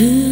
Mm-hmm.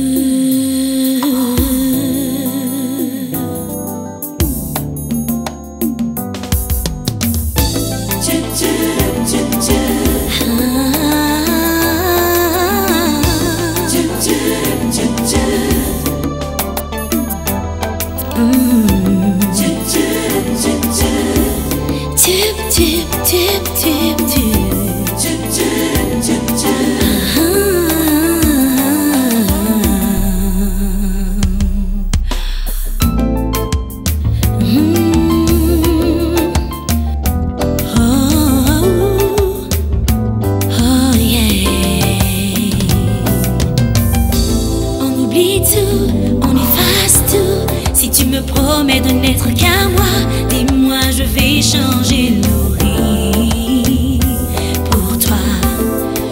Me promets de n'être qu'à moi, dis-moi, je vais changer nos riz. Pour toi,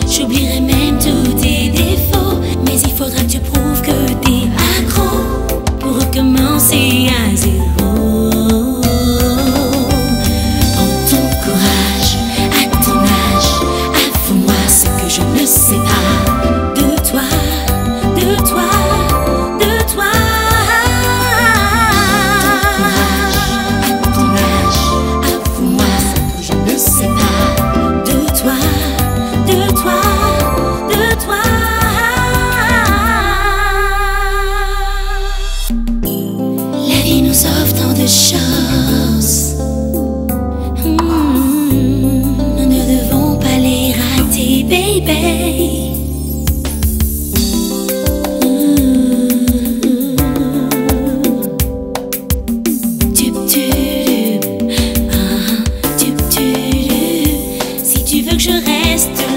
j'oublierai même tous tes défauts. Mais il faudra que tu prouves que t'es accro pour recommencer à zéro. Hmm, nous ne devons pas les rater, baby. Tup, tup, ah, tup, tup. Si tu veux que je reste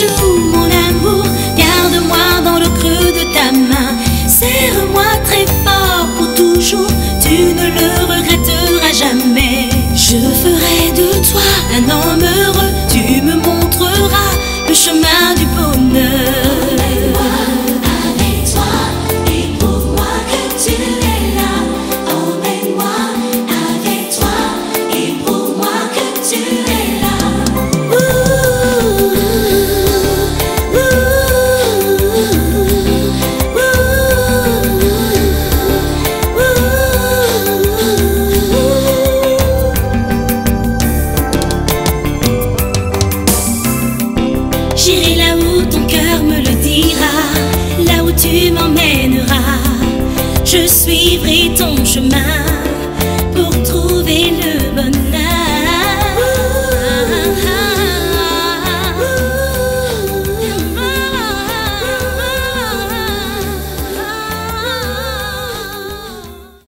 bijou, mon amour. Garde-moi dans le creux de ta main. Serre-moi très fort pour toujours. Tu ne le regretteras jamais. Je ferai de toi un homme